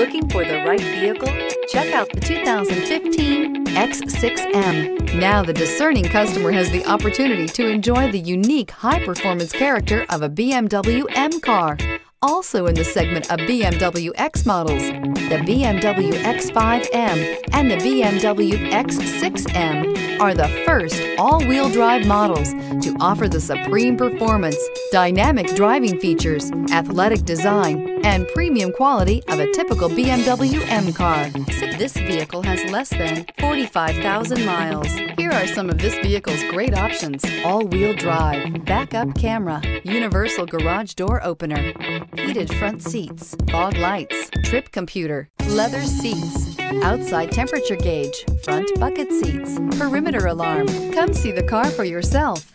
Looking for the right vehicle? Check out the 2015 X6M. Now the discerning customer has the opportunity to enjoy the unique high-performance character of a BMW M car. Also in the segment of BMW X models, the BMW X5M and the BMW X6M are the first all-wheel drive models to offer the supreme performance, dynamic driving features, athletic design, and premium quality of a typical BMW M car. This vehicle has less than 45,000 miles. Here are some of this vehicle's great options. All-wheel drive, backup camera, universal garage door opener, heated front seats, fog lights, trip computer, leather seats, outside temperature gauge, front bucket seats, perimeter alarm. Come see the car for yourself.